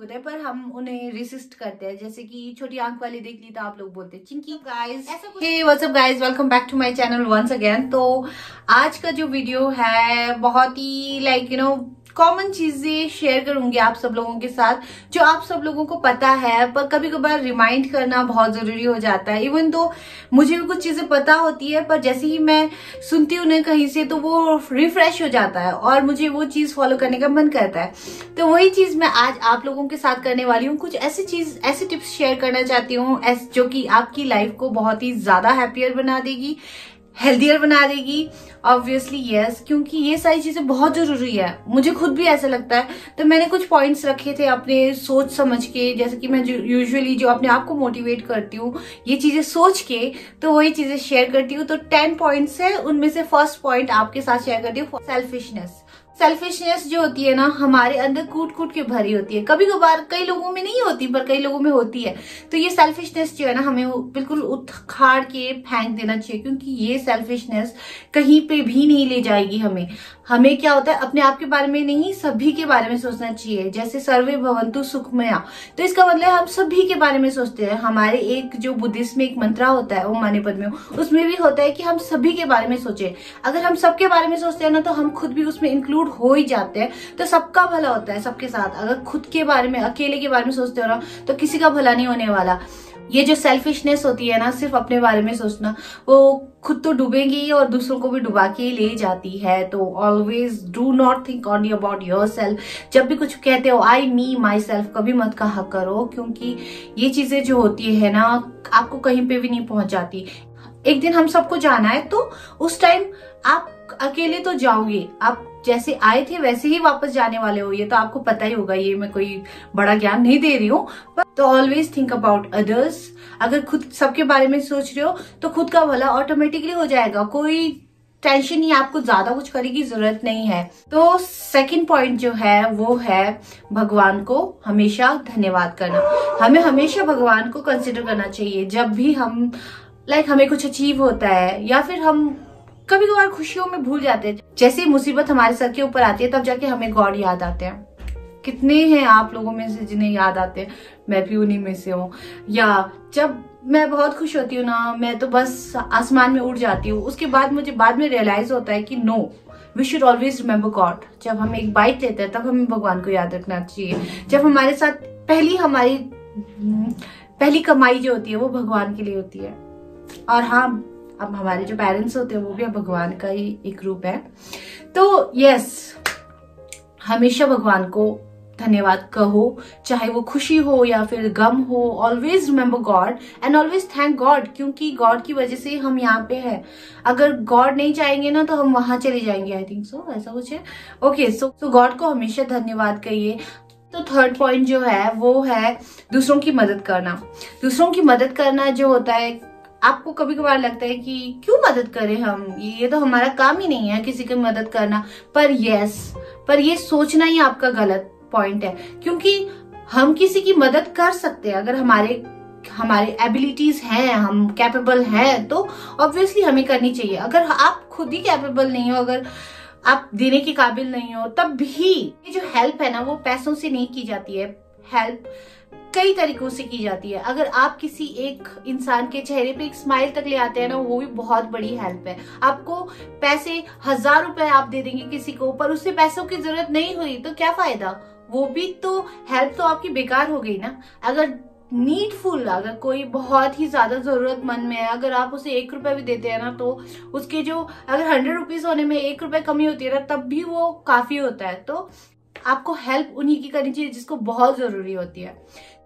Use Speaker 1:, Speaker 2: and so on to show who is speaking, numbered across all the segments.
Speaker 1: होते हैं पर हम उन्हें रिसिस्ट करते हैं। जैसे कि छोटी आँख वाली देख ली तो आप लोग बोलते हैं Chinki guys hey what's up guys welcome back to my channel once again तो आज का जो वीडियो है बहुत ही लाइक यू नो कॉमन चीज़ें शेयर करूँगी आप सब लोगों के साथ, जो आप सब लोगों को पता है, पर कभी कभार रिमाइंड करना बहुत ज़रूरी हो जाता है। इवन तो मुझे भी कुछ चीज़ें पता होती है, पर जैसे ही मैं सुनती हूँ उन्हें कहीं से तो वो रिफ्रेश हो जाता है और मुझे वो चीज़ फॉलो करने का मन करता है। तो वही चीज़ मैं आज आप लोगों के साथ करने वाली हूँ। कुछ ऐसी चीज़, ऐसी टिप्स शेयर करना चाहती हूँ जो कि आपकी लाइफ को बहुत ही ज़्यादा हैप्पियर बना देगी। हेल्थियर बना देगी ऑब्वियसली यस yes, क्योंकि ये सारी चीज़ें बहुत ज़रूरी है। मुझे खुद भी ऐसा लगता है। तो मैंने कुछ पॉइंट्स रखे थे अपने सोच समझ के जैसे कि मैं यूजुअली जो अपने आप को मोटिवेट करती हूँ ये चीज़ें सोच के तो वही चीज़ें शेयर करती हूँ। तो टेन पॉइंट्स है उनमें से फ़र्स्ट पॉइंट आपके साथ शेयर करती हूँ सेल्फिशनेस सेल्फिशनेस जो होती है ना, हमारे अंदर कूट कूट के भरी होती है। कभी कभार कई लोगों में नहीं होती, पर कई लोगों में होती है। तो ये सेल्फिशनेस जो है ना, हमें बिल्कुल उखाड़ के फेंक देना चाहिए, क्योंकि ये सेल्फिशनेस कहीं पे भी नहीं ले जाएगी हमें। हमें क्या होता है, अपने आप के बारे में नहीं, सभी के बारे में सोचना चाहिए। जैसे सर्वे भवंतु सुखमया। तो इसका मतलब हम सभी के बारे में सोचते हैं। हमारे एक जो बुद्धिस्ट में एक मंत्रा होता है, ओम माने पद में उसमें भी होता है कि हम सभी के बारे में सोचे। अगर हम सबके बारे में सोचते हैं ना तो हम खुद भी उसमें इंक्लूड हो ही जाते हैं। तो सबका भला होता है सबके साथ। अगर खुद के बारे में, अकेले के बारे में सोचते हो ना तो किसी का भला नहीं होने वाला। ये जो सेल्फिशनेस होती है ना, सिर्फ़ अपने बारे में सोचना, वो खुद तो डूबेगी और दूसरों को भी डुबा के ले जाती है। तो always do not think on you about yourself जब भी कुछ कहते हो आई मी माई सेल्फ कभी मत कहा करो, क्योंकि ये चीज़ें जो होती है ना, आपको कहीं पे भी नहीं पहुँच जाती एक दिन हम सबको जाना है तो उस टाइम आप अकेले तो जाओगे। आप जैसे आए थे वैसे ही वापस जाने वाले हो। ये तो आपको पता ही होगा ये मैं कोई बड़ा ज्ञान नहीं दे रही हूँ। तो ऑलवेज थिंक अबाउट अदर्स अगर खुद सबके बारे में सोच रहे हो तो खुद का भला ऑटोमेटिकली हो जाएगा। कोई टेंशन नहीं आपको ज़्यादा कुछ करने की ज़रूरत नहीं है। तो सेकंड पॉइंट जो है वो है भगवान को हमेशा धन्यवाद करना। हमें हमेशा भगवान को कंसिडर करना चाहिए। जब भी हम लाइक like, हमें कुछ अचीव होता है या फिर हम कभी कभार खुशियों में भूल जाते हैं। जैसे मुसीबत हमारे सर के ऊपर आती है, तब जाके हमें गॉड याद आते हैं। कितने हैं आप लोगों में से जिन्हें याद आते हैं? मैं भी उन्हीं में से हूँ। या जब मैं बहुत खुश होती हूँ ना, मैं तो बस आसमान में उड़ जाती हूँ। उसके बाद मुझे बाद में रियलाइज़ होता है कि no we should always remember God जब हम एक बाइक लेते हैं, तब हमें भगवान को याद रखना चाहिए। जब हमारे साथ पहली हमारी, पहली कमाई जो होती है, वो भगवान के लिए होती है। और हाँ अब हमारे जो पेरेंट्स होते हैं, वो भी अब भगवान का ही एक रूप है। तो यस हमेशा भगवान को धन्यवाद कहो, चाहे वो खुशी हो या फिर गम हो always remember God and always thank God क्योंकि गॉड की वजह से हम यहाँ पे हैं। अगर गॉड नहीं चाहेंगे ना तो हम वहाँ चले जाएँगे आई थिंक सो ऐसा कुछ है। ओके सो सो गॉड को हमेशा धन्यवाद कहिए। तो थर्ड पॉइंट जो है, वो है दूसरों की मदद करना। दूसरों की मदद करना जो होता है आपको कभी कभार लगता है कि क्यों मदद करें हम? ये तो हमारा काम ही नहीं है किसी की मदद करना। पर यस पर ये सोचना ही आपका गलत पॉइंट है। क्योंकि हम किसी की मदद कर सकते हैं। अगर हमारे हमारे एबिलिटीज हैं, हम कैपेबल हैं तो ऑब्वियसली हमें करनी चाहिए। अगर आप खुद ही कैपेबल नहीं हो, अगर आप देने के काबिल नहीं हो, तब भी जो हेल्प है ना, वो पैसों से नहीं की जाती है। हेल्प कई तरीकों से की जाती है। अगर आप किसी एक इंसान के चेहरे पे एक स्माइल तक ले आते हैं ना, वो भी बहुत बड़ी हेल्प है। आपको पैसे, हज़ार रुपए आप दे देंगे किसी को, पर उससे पैसों की ज़रूरत नहीं हुई तो क्या फ़ायदा? वो भी तो हेल्प तो आपकी बेकार हो गई ना। अगर नीडफुल अगर कोई बहुत ही ज़्यादा जरूरतमंद में है, अगर आप उसे एक रुपए भी देते हैं ना तो उसके जो, अगर हंड्रेड रुपीज़ होने में एक रुपए कमी होती है ना, तब भी वो काफ़ी होता है। तो आपको हेल्प उन्हीं की करनी चाहिए जिसको बहुत ज़रूरी होती है।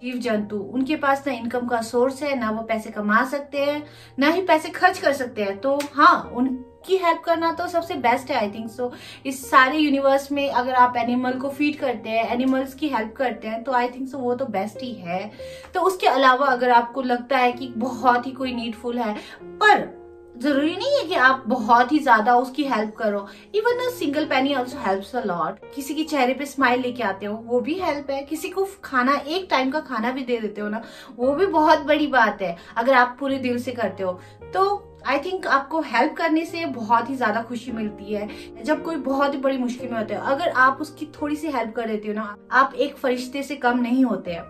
Speaker 1: जीव जंतु, उनके पास ना इनकम का सोर्स है, ना वो पैसे कमा सकते हैं, ना ही पैसे खर्च कर सकते हैं। तो हाँ उनकी हेल्प करना तो सबसे बेस्ट है आई थिंक सो इस सारे यूनिवर्स में अगर आप एनिमल को फ़ीड करते हैं एनिमल्स की हेल्प करते हैं तो आई थिंक सो वो तो बेस्ट ही है। तो उसके अलावा अगर आपको लगता है कि बहुत ही कोई नीडफुल है, पर ज़रूरी नहीं है कि आप बहुत ही ज़्यादा उसकी हेल्प करो. Even a single penny also help a lot किसी के चेहरे पे स्माइल लेके आते हो, वो भी हेल्प है. किसी को खाना, एक टाइम का खाना भी दे देते हो ना, वो भी बहुत बड़ी बात है. अगर आप पूरे दिल से करते हो तो आई थिंक आपको हेल्प करने से बहुत ही ज़्यादा खुशी मिलती है. जब कोई बहुत ही बड़ी मुश्किल में होता है, अगर आप उसकी थोड़ी सी हेल्प कर देते हो ना, आप एक फरिश्ते से कम नहीं होते हैं.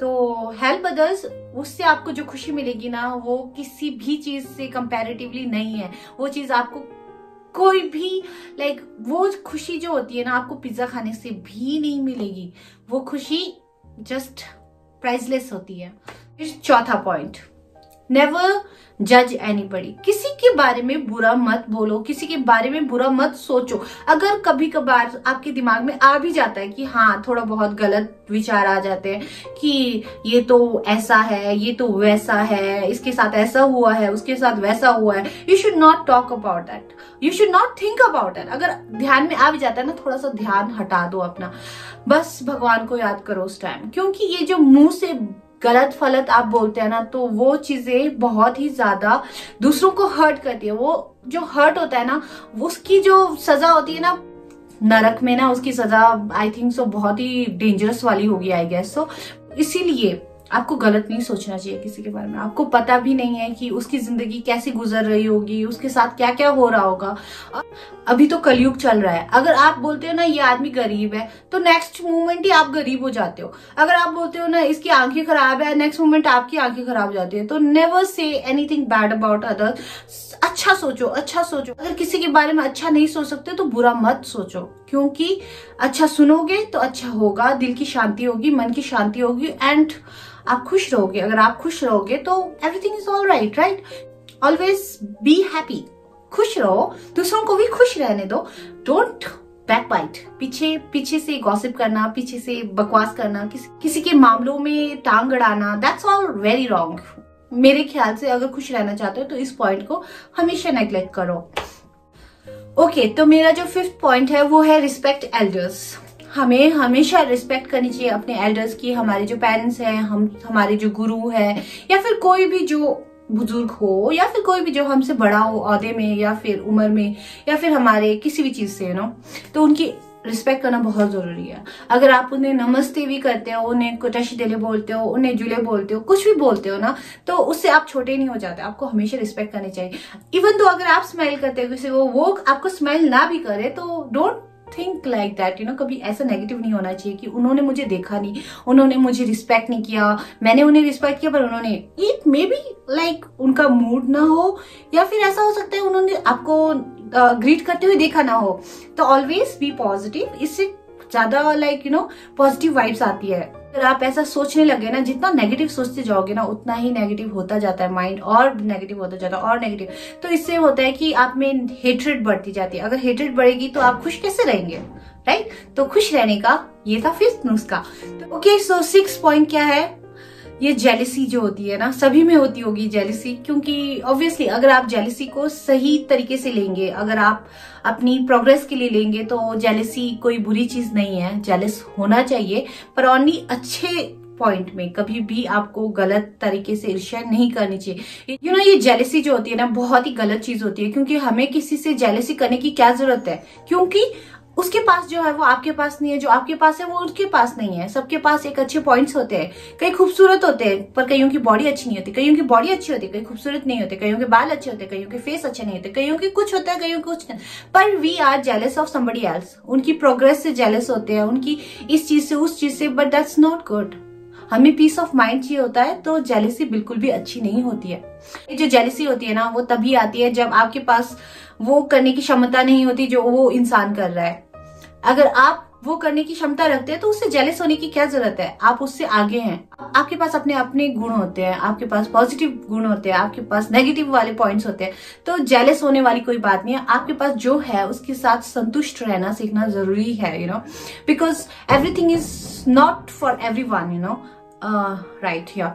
Speaker 1: तो हेल्प अदर्स उससे आपको जो खुशी मिलेगी ना वो किसी भी चीज़ से कंपैरेटिवली नहीं है। वो चीज़ आपको कोई भी लाइक like, वो खुशी जो होती है ना आपको पिज्जा खाने से भी नहीं मिलेगी। वो खुशी जस्ट प्राइसलेस होती है। फिर चौथा पॉइंट नेवर जज एनीबडी किसी के बारे में बुरा मत बोलो, किसी के बारे में बुरा मत सोचो। अगर कभी कभार आपके दिमाग में आ भी जाता है कि हाँ थोड़ा बहुत गलत विचार आ जाते हैं कि ये तो ऐसा है, ये तो वैसा है, इसके साथ ऐसा हुआ है, उसके साथ वैसा हुआ है। You should not talk about that you should not think about that अगर ध्यान में आ भी जाता है ना, थोड़ा सा ध्यान हटा दो अपना। बस भगवान को याद करो उस टाइम क्योंकि ये जो मुँह से गलत फलत आप बोलते हैं ना तो वो चीज़ें बहुत ही ज़्यादा दूसरों को हर्ट करती है। वो जो हर्ट होता है ना, उसकी जो सजा होती है ना, नरक में ना, उसकी सजा आई थिंक सो बहुत ही डेंजरस वाली होगी आई गेस सो इसीलिए आपको गलत नहीं सोचना चाहिए किसी के बारे में। आपको पता भी नहीं है कि उसकी ज़िंदगी कैसे गुजर रही होगी, उसके साथ क्या क्या हो रहा होगा। अभी तो कलयुग चल रहा है। अगर आप बोलते हो ना, ये आदमी गरीब है तो नेक्स्ट मोमेंट ही आप गरीब हो जाते हो। अगर आप बोलते हो ना, इसकी आँखें खराब है नेक्स्ट मोमेंट आपकी आँखें खराब हो जाती है। तो never say anything bad about other अच्छा सोचो अच्छा सोचो। अगर किसी के बारे में अच्छा नहीं सोच सकते तो बुरा मत सोचो। क्योंकि अच्छा सुनोगे तो अच्छा होगा दिल की शांति होगी मन की शांति होगी एंड आप खुश रहोगे। अगर आप खुश रहोगे तो everything is all right right always be happy खुश रहो दूसरों को भी खुश रहने दो। डोंट बैक बाइट पीछे पीछे से गॉसिप करना पीछे से बकवास करना किस, किसी के मामलों में टांग अड़ाना दैट्स ऑल वेरी रॉन्ग मेरे ख्याल से अगर खुश रहना चाहते हो तो इस पॉइंट को हमेशा नेग्लेक्ट करो। ओके okay, तो मेरा जो फिफ्थ पॉइंट है वो है रिस्पेक्ट एल्डर्स हमें हमेशा रिस्पेक्ट करनी चाहिए अपने एल्डर्स की हमारे जो पेरेंट्स हैं हम हमारे जो गुरु हैं या फिर कोई भी जो बुज़ुर्ग हो या फिर कोई भी जो हमसे बड़ा हो अहदे में या फिर उम्र में या फिर हमारे किसी भी चीज़ से है ना तो उनकी रिस्पेक्ट करना बहुत ज़रूरी है। अगर आप उन्हें नमस्ते भी करते हो, उन्हें कुटशी दिले बोलते हो, उन्हें जुले बोलते हो, कुछ भी बोलते हो ना तो उससे आप छोटे नहीं हो जाते, आपको हमेशा रिस्पेक्ट करनी चाहिए। इवन तो अगर आप स्माइल करते हो किसी को, वो आपको स्माइल ना भी करे तो don't think like that you know कभी ऐसा नेगेटिव नहीं होना चाहिए कि उन्होंने मुझे देखा नहीं, उन्होंने मुझे रिस्पेक्ट नहीं किया, मैंने उन्हें रिस्पेक्ट किया, पर उन्होंने इट मे बी लाइक उनका मूड ना हो, या फिर ऐसा हो सकता है उन्होंने आपको ग्रीट करते हुए देखा ना हो तो ऑलवेज बी पॉजिटिव इससे ज़्यादा like you know positive vibes आती है। अगर आप ऐसा सोचने लगे ना, जितना नेगेटिव सोचते जाओगे ना, उतना ही नेगेटिव होता जाता है माइंड और नेगेटिव होता जाता है, और नेगेटिव तो इससे होता है कि आप में हेट्रेड बढ़ती जाती है। अगर हेट्रेड बढ़ेगी तो आप खुश कैसे रहेंगे? राइट तो खुश रहने का, ये था फिफ्थ नुस्खा। तो ओके सो सिक्स पॉइंट क्या है? ये जेलिसी जो होती है ना सभी में होती होगी जेलिसी क्योंकि ऑब्वियसली अगर आप जेलिसी को सही तरीके से लेंगे अगर आप अपनी प्रोग्रेस के लिए लेंगे तो जेलिसी कोई बुरी चीज़ नहीं है जेलिस होना चाहिए पर ओनली अच्छे पॉइंट में कभी भी आपको गलत तरीके से ईर्ष्या नहीं करनी चाहिए। यू you नो know, ये जेलेसी जो होती है ना बहुत ही गलत चीज़ होती है क्योंकि हमें किसी से जेलेसी करने की क्या ज़रूरत है? क्योंकि उसके पास जो है, वो आपके पास नहीं है, जो आपके पास है, वो उसके पास नहीं है। सबके पास एक अच्छे पॉइंट्स होते हैं। कई खूबसूरत होते हैं, पर कईयों की बॉडी अच्छी नहीं होती। कईयों की बॉडी अच्छी होती है कई खूबसूरत नहीं होते। कईयों के बाल अच्छे होते, कईयों के फेस अच्छे नहीं होते। कईयों के कुछ होता है, कईयों के कुछ पर we are jealous of somebody else उनकी प्रोग्रेस से जेलस होते हैं, उनकी इस चीज़ से, उस चीज़ से बट दैट्स नॉट गुड हमें पीस ऑफ़ माइंड चाहिए होता है तो जेलिसी बिल्कुल भी अच्छी नहीं होती है। ये जो जेलिसी होती है ना, वो तभी आती है जब आपके पास वो करने की क्षमता नहीं होती जो वो इंसान कर रहा है। अगर आप वो करने की क्षमता रखते हैं तो उससे जेलेस होने की क्या ज़रूरत है? आप उससे आगे हैं। आपके पास अपने अपने गुण होते हैं, आपके पास पॉजिटिव गुण होते हैं, आपके पास नेगेटिव वाले पॉइंट्स होते हैं। तो जेलेस होने वाली कोई बात नहीं है। आपके पास जो है, उसके साथ संतुष्ट रहना सीखना ज़रूरी है you know because everything is not for everyone you know right या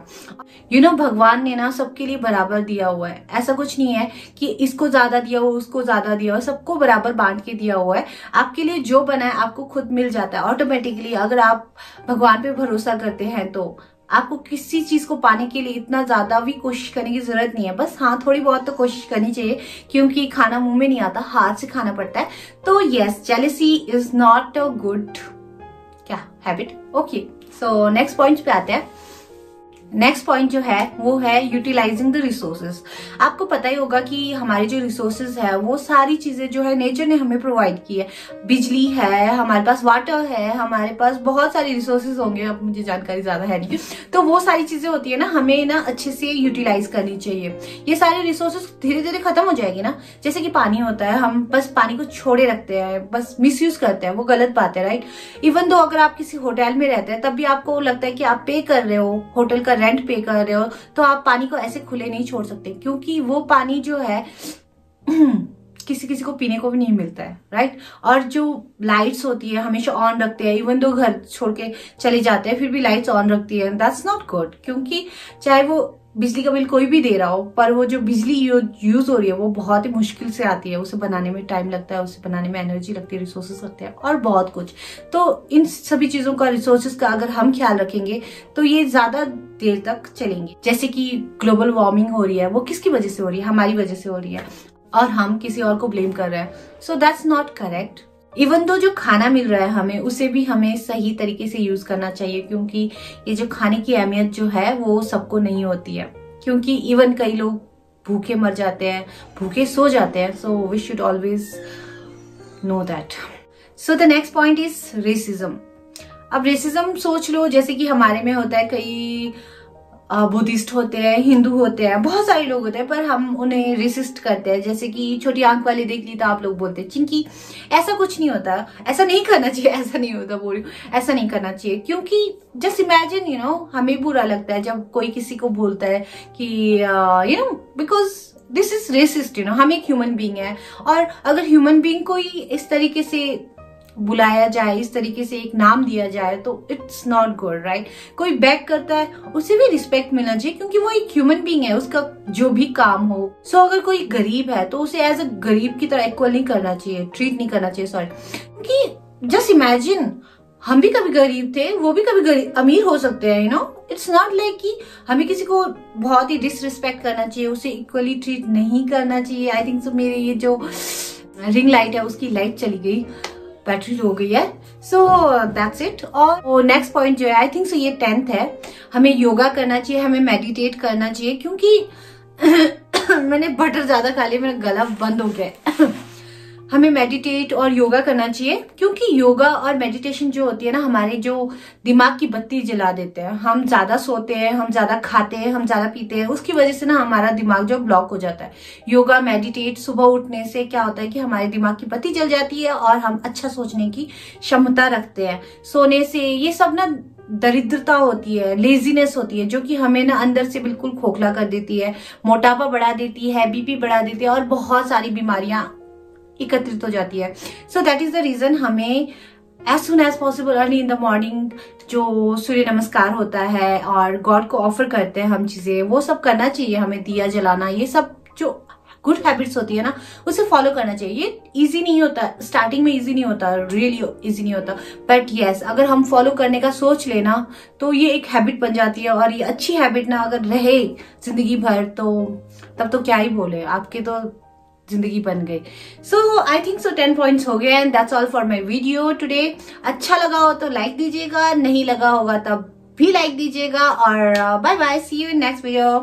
Speaker 1: यू नो भगवान ने ना सबके लिए बराबर दिया हुआ है। ऐसा कुछ नहीं है कि इसको ज़्यादा दिया हुआ, उसको ज़्यादा दिया हुआ, सबको बराबर बांट के दिया हुआ है। आपके लिए जो बना है, आपको खुद मिल जाता है ऑटोमेटिकली अगर आप भगवान पे भरोसा करते हैं तो आपको किसी चीज़ को पाने के लिए इतना ज़्यादा भी कोशिश करने की ज़रूरत नहीं है। बस हाँ थोड़ी बहुत तो कोशिश करनी चाहिए, क्योंकि खाना मुँह में नहीं आता, हाथ से खाना पड़ता है। तो yes jealousy is not a good क्या habit okay so next point पे आते हैं। नेक्स्ट पॉइंट जो है, वो है यूटिलाइजिंग द रिसोर्सेज आपको पता ही होगा कि हमारे जो रिसोर्सेज है, वो सारी चीज़ें जो है नेचर ने हमें प्रोवाइड की है। बिजली है, हमारे पास वाटर है, हमारे पास बहुत सारी रिसोर्सेज होंगे, अब मुझे जानकारी ज़्यादा है नहीं। तो वो सारी चीज़ें होती है ना, हमें ना अच्छे से यूटिलाइज करनी चाहिए। ये सारे रिसोर्सेज धीरे धीरे खत्म हो जाएगी ना। जैसे कि पानी होता है, हम बस पानी को छोड़े रखते हैं, बस मिस करते हैं, वो गलत बात है राइट इवन दो अगर आप किसी होटल में रहते हैं, तब भी आपको लगता है कि आप पे कर रहे हो होटल का रेंट पे कर रहे हो तो आप पानी को ऐसे खुले नहीं छोड़ सकते, क्योंकि वो पानी जो है, किसी किसी को पीने को भी नहीं मिलता है राइट और जो लाइट्स होती है, हमेशा ऑन रखते हैं इवन दो घर छोड़ के चले जाते हैं, फिर भी लाइट्स ऑन रखती है दैट्स नॉट गुड क्योंकि चाहे वो बिजली का बिल कोई भी दे रहा हो, पर वो जो बिजली यूज़ हो रही है, वो बहुत ही मुश्किल से आती है। उसे बनाने में टाइम लगता है, उसे बनाने में एनर्जी लगती है रिसोर्सेस लगते हैं, और बहुत कुछ। तो इन सभी चीज़ों का रिसोर्सेस का अगर हम ख्याल रखेंगे तो ये ज़्यादा देर तक चलेंगे। जैसे कि ग्लोबल वार्मिंग हो रही है, वो किसकी वजह से हो रही है? हमारी वजह से हो रही है। और हम किसी और को ब्लेम कर रहे हैं। So that's not correct even though जो खाना मिल रहा है हमें, उसे भी हमें सही तरीके से यूज़ करना चाहिए, क्योंकि ये जो खाने की अहमियत जो है, वो सबको नहीं होती है। क्योंकि इवन कई लोग भूखे मर जाते हैं, भूखे सो जाते हैं so we should always know that so the next point is racism अब रेसिज्म सोच लो, जैसे कि हमारे में होता है, कई बुद्धिस्ट होते हैं, हिंदू होते हैं, बहुत सारे लोग होते हैं, पर हम उन्हें रिसिस्ट करते हैं। जैसे कि छोटी आँख वाले देख ली तो आप लोग बोलते हैं, चिंकी, ऐसा कुछ नहीं होता, ऐसा नहीं करना चाहिए, ऐसा नहीं होता बोल ऐसा नहीं करना चाहिए। क्योंकि जस्ट इमेजिन यू नो हमें बुरा लगता है जब कोई किसी को बोलता है कि you know because this is racist you know हम एक ह्यूमन बींग है। और अगर ह्यूमन बींग कोई इस तरीके से बुलाया जाए इस तरीके से एक नाम दिया जाए तो इट्स नॉट गुड राइट कोई बैक करता है उसे भी रिस्पेक्ट मिलना चाहिए क्योंकि वो एक ह्यूमन बींग है उसका जो भी काम हो। सो so, अगर कोई गरीब है तो उसे एज अ गरीब की तरह इक्वल नहीं करना चाहिए ट्रीट नहीं करना चाहिए सॉरी क्योंकि जस्ट इमेजिन हम भी कभी गरीब थे वो भी कभी गरीब अमीर हो सकते हैं you know it's not like कि हमें किसी को बहुत ही डिसरिस्पेक्ट करना चाहिए उसे इक्वली ट्रीट नहीं करना चाहिए। आई थिंक सो मेरे ये जो रिंग लाइट है उसकी लाइट चली गई। बैटरी हो गई है। सो दैट्स इट और नेक्स्ट पॉइंट जो है आई थिंक सो ये टेंथ है। हमें योगा करना चाहिए, हमें मेडिटेट करना चाहिए, क्योंकि मैंने बटर ज़्यादा खा लिया, मेरा गला बंद हो गया हमें मेडिटेट और योगा करना चाहिए, क्योंकि योगा और मेडिटेशन जो होती है ना, हमारे जो दिमाग की बत्ती जला देते हैं। हम ज़्यादा सोते हैं, हम ज़्यादा खाते हैं, हम ज़्यादा पीते हैं, उसकी वजह से ना हमारा दिमाग जो ब्लॉक हो जाता है। योगा मेडिटेट सुबह उठने से क्या होता है कि हमारे दिमाग की बत्ती जल जाती है और हम अच्छा सोचने की क्षमता रखते हैं। सोने से ये सब ना दरिद्रता होती है लेजीनेस होती है, जो कि हमें ना अंदर से बिल्कुल खोखला कर देती है, मोटापा बढ़ा देती है बीपी बढ़ा देती है और बहुत सारी बीमारियाँ एकत्रित हो जाती है। So that is the reason हमें as soon as possible early in the morning जो सूर्य नमस्कार होता है और गॉड को ऑफ़र करते हैं हम चीज़ें, वो सब करना चाहिए हमें, दिया जलाना, ये सब जो गुड हैबिट्स होती है ना, उसे फॉलो करना चाहिए। ये इजी नहीं होता स्टार्टिंग में इजी नहीं होता रियली इजी नहीं होता। बट यस अगर हम फॉलो करने का सोच लेना तो ये एक हैबिट बन जाती है और ये अच्छी हैबिट ना अगर रहे ज़िंदगी भर तो तब तो क्या ही बोले, आपके तो ज़िंदगी बन गई। So I think so ten points हो गए and that's all for my video today अच्छा लगा हो तो लाइक दीजिएगा, नहीं लगा होगा तब भी लाइक दीजिएगा और bye bye see you in next video